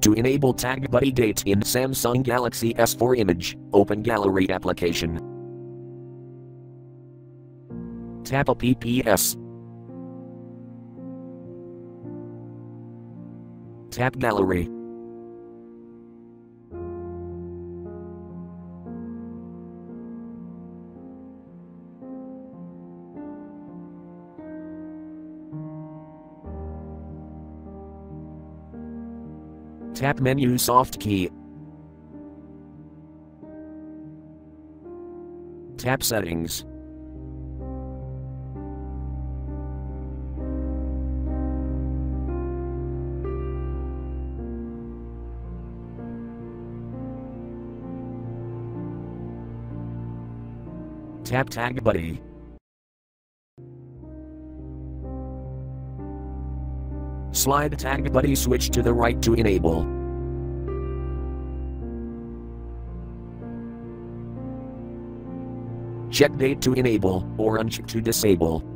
To enable Tag Buddy date in Samsung Galaxy S4 image, open Gallery application. Tap Apps. Tap Gallery. Tap menu soft key. Tap settings. Tap Tag Buddy. Slide Tag Buddy switch to the right to enable. Check date to enable, or uncheck to disable.